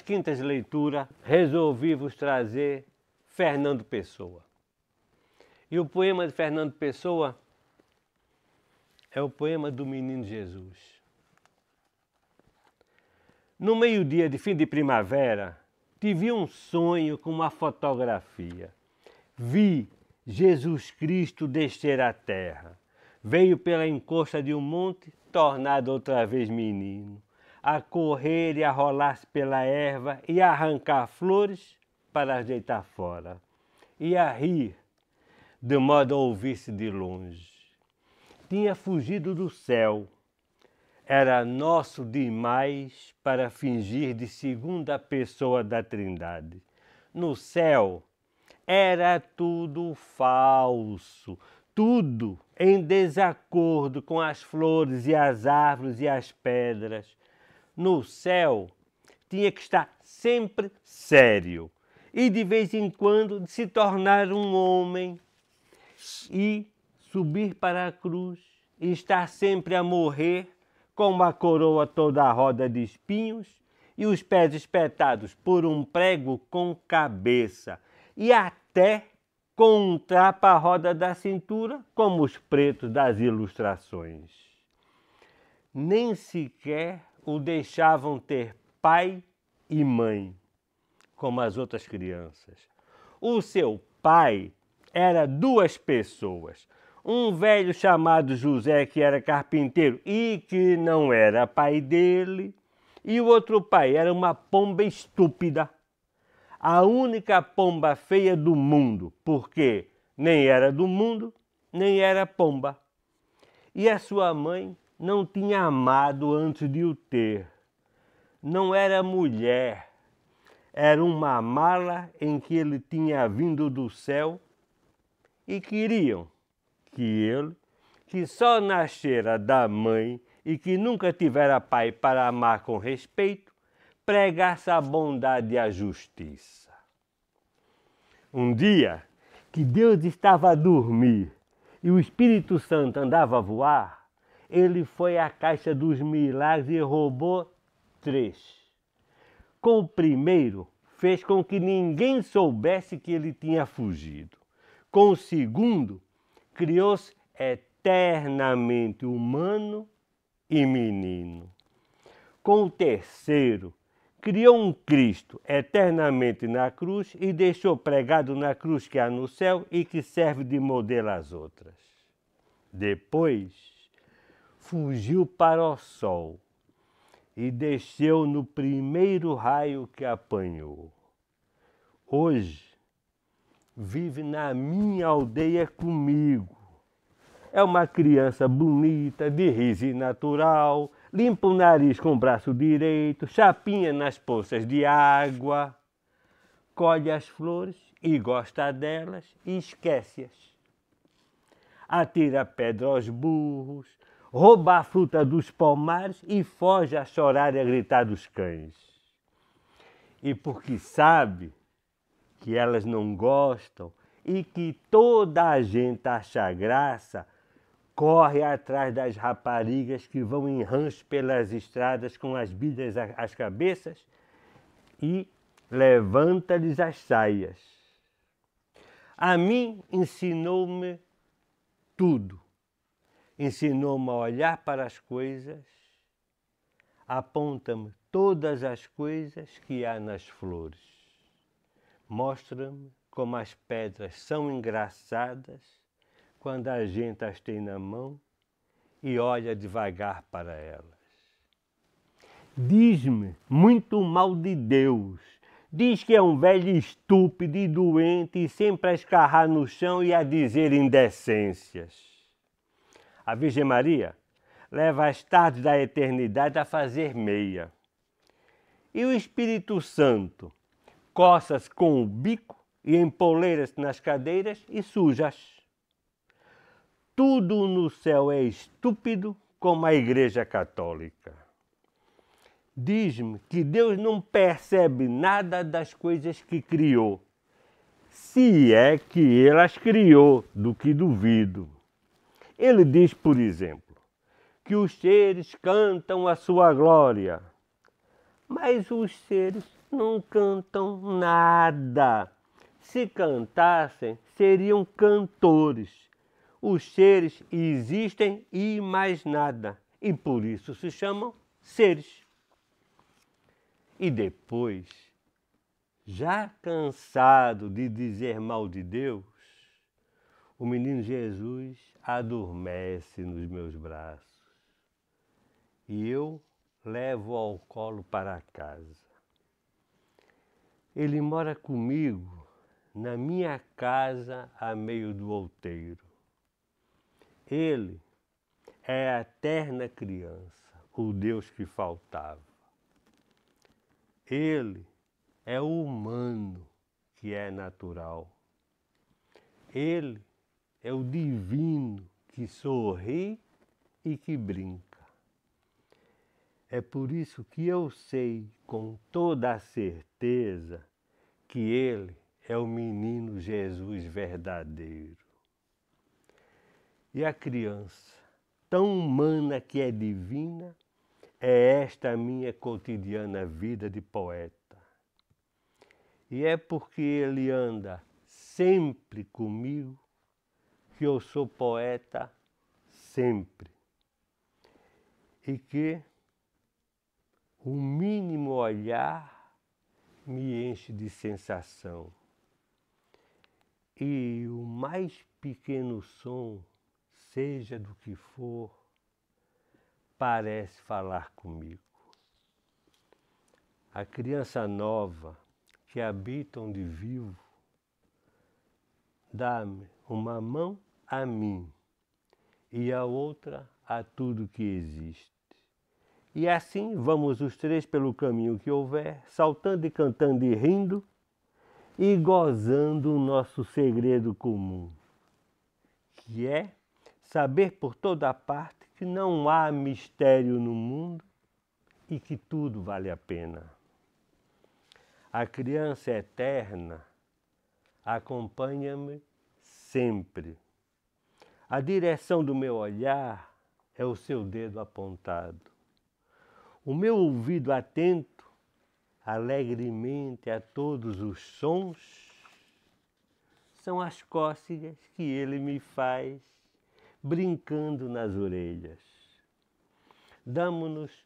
Quintas leituras, resolvi vos trazer Fernando Pessoa. E o poema de Fernando Pessoa é o poema do Menino Jesus. No meio-dia de fim de primavera, tive um sonho com uma fotografia. Vi Jesus Cristo descer à terra. Veio pela encosta de um monte, tornado outra vez menino, a correr e a rolar-se pela erva e a arrancar flores para ajeitar fora, e a rir, de modo a ouvir-se de longe. Tinha fugido do céu, era nosso demais para fingir de segunda pessoa da Trindade. No céu era tudo falso, tudo em desacordo com as flores e as árvores e as pedras. No céu tinha que estar sempre sério e de vez em quando se tornar um homem e subir para a cruz e estar sempre a morrer com uma coroa toda a roda de espinhos e os pés espetados por um prego com cabeça e até com um trapo à roda da cintura, como os pretos das ilustrações. Nem sequer o deixavam ter pai e mãe, como as outras crianças. O seu pai era duas pessoas. Um velho chamado José, que era carpinteiro e que não era pai dele, e o outro pai era uma pomba estúpida a única pomba feia do mundo, porque nem era do mundo, nem era pomba. E a sua mãe não tinha amado antes de o ter. Não era mulher, era uma mala em que ele tinha vindo do céu e queriam que ele, que só nascera da mãe e que nunca tivera pai para amar com respeito, pregasse a bondade e a justiça. Um dia que Deus estava a dormir e o Espírito Santo andava a voar, ele foi à caixa dos milagres e roubou três. Com o primeiro, fez com que ninguém soubesse que ele tinha fugido. Com o segundo, criou-se eternamente humano e menino. Com o terceiro, criou um Cristo eternamente na cruz e deixou pregado na cruz que há no céu e que serve de modelo às outras. Depois, fugiu para o sol e desceu no primeiro raio que apanhou. Hoje, vive na minha aldeia comigo. É uma criança bonita, de riso natural, limpa o nariz com o braço direito, chapinha nas poças de água, colhe as flores e gosta delas e esquece-as. Atira pedra aos burros, rouba a fruta dos pomares e foge a chorar e a gritar dos cães. E porque sabe que elas não gostam e que toda a gente acha graça, corre atrás das raparigas que vão em rancho pelas estradas com as bilhas às cabeças e levanta-lhes as saias. A mim ensinou-me tudo. Ensinou-me a olhar para as coisas, aponta-me todas as coisas que há nas flores. Mostra-me como as pedras são engraçadas quando a gente as tem na mão e olha devagar para elas. Diz-me muito mal de Deus. Diz que é um velho estúpido e doente e sempre a escarrar no chão e a dizer indecências. A Virgem Maria leva as tardes da eternidade a fazer meia. E o Espírito Santo coça-se com o bico e empoleira-se nas cadeiras e sujas tudo no céu é estúpido como a Igreja Católica. Diz-me que Deus não percebe nada das coisas que criou, se é que Ele as criou, do que duvido. Ele diz, por exemplo, que os seres cantam a sua glória. Mas os seres não cantam nada. Se cantassem, seriam cantores. Os seres existem e mais nada, e por isso se chamam seres. E depois, já cansado de dizer mal de Deus, o menino Jesus adormece nos meus braços e eu levo ao colo para casa. Ele mora comigo na minha casa a meio do outeiro. Ele é a eterna criança, o Deus que faltava. Ele é o humano que é natural. Ele é o divino que sorri e que brinca. É por isso que eu sei com toda a certeza que ele é o menino Jesus verdadeiro. E a criança, tão humana que é divina, é esta minha cotidiana vida de poeta. E é porque ele anda sempre comigo que eu sou poeta sempre. E que o mínimo olhar me enche de sensação. E o mais pequeno som, seja do que for, parece falar comigo. A criança nova que habita onde vivo, dá-me uma mão a mim e a outra a tudo que existe. E assim vamos os três pelo caminho que houver, saltando e cantando e rindo e gozando o nosso segredo comum, que é saber por toda parte que não há mistério no mundo e que tudo vale a pena. A criança eterna acompanha-me sempre. A direção do meu olhar é o seu dedo apontado. O meu ouvido atento alegremente a todos os sons são as cócegas que ele me faz brincando nas orelhas. Damos-nos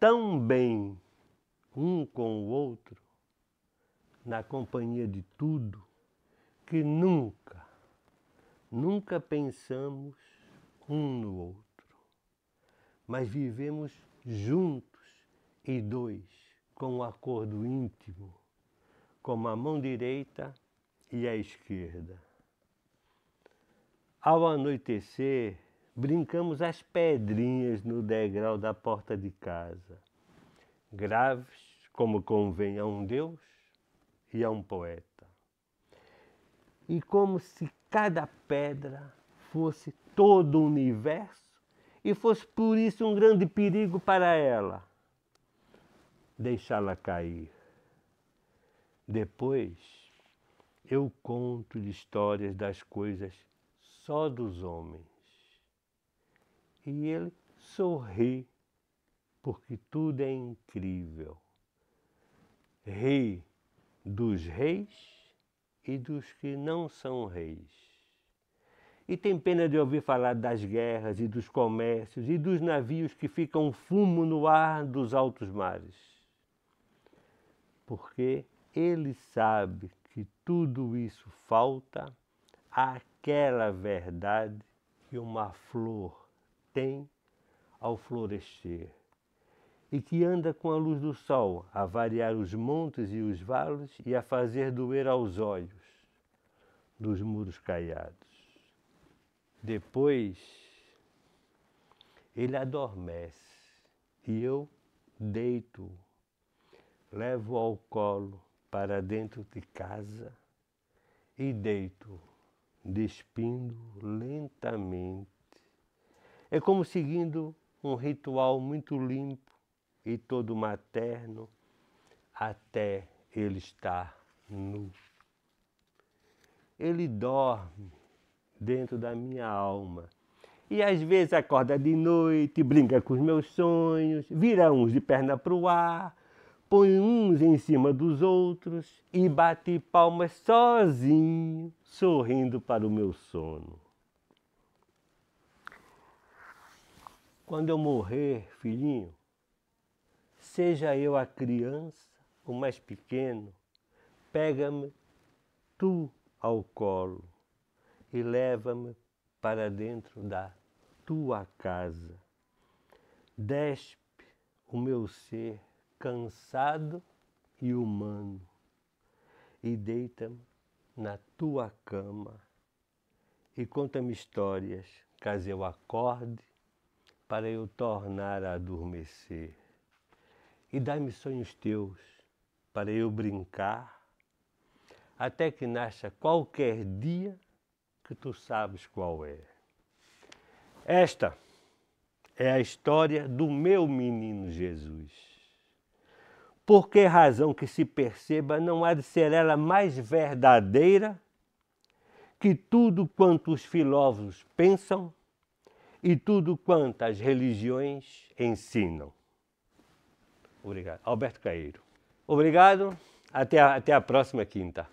tão bem um com o outro, na companhia de tudo, que nunca, nunca pensamos um no outro, mas vivemos juntos e dois, com um acordo íntimo, como a mão direita e a esquerda. Ao anoitecer, brincamos as pedrinhas no degrau da porta de casa, graves como convém a um Deus e a um poeta. E como se cada pedra fosse todo o universo, e fosse por isso um grande perigo para ela deixá-la cair. Depois eu conto-lhe histórias das coisas só dos homens. E ele sorri, porque tudo é incrível. Rei dos reis e dos que não são reis e tem pena de ouvir falar das guerras e dos comércios e dos navios que ficam fumo no ar dos altos mares. Porque ele sabe que tudo isso falta àquela verdade que uma flor tem ao florescer e que anda com a luz do sol a variar os montes e os vales e a fazer doer aos olhos dos muros caiados. Depois ele adormece e eu deito, levo ao colo para dentro de casa e deito, despindo lentamente. É como seguindo um ritual muito limpo e todo materno até ele estar nu. Ele dorme dentro da minha alma. E às vezes acorda de noite, brinca com os meus sonhos, vira uns de perna para o ar, põe uns em cima dos outros e bate palmas sozinho, sorrindo para o meu sono. Quando eu morrer, filhinho, seja eu a criança, o mais pequeno, pega-me tu ao colo e leva-me para dentro da tua casa. Despe o meu ser cansado e humano e deita-me na tua cama e conta-me histórias caso eu acorde para eu tornar a adormecer. E dá-me sonhos teus para eu brincar, até que nasça qualquer dia que tu sabes qual é. Esta é a história do meu menino Jesus. Por que razão que se perceba, não há de ser ela mais verdadeira que tudo quanto os filósofos pensam e tudo quanto as religiões ensinam. Obrigado. Alberto Caeiro. Obrigado. Até a, até a próxima quinta.